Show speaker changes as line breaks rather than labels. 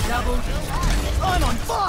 Double. I'm on fire!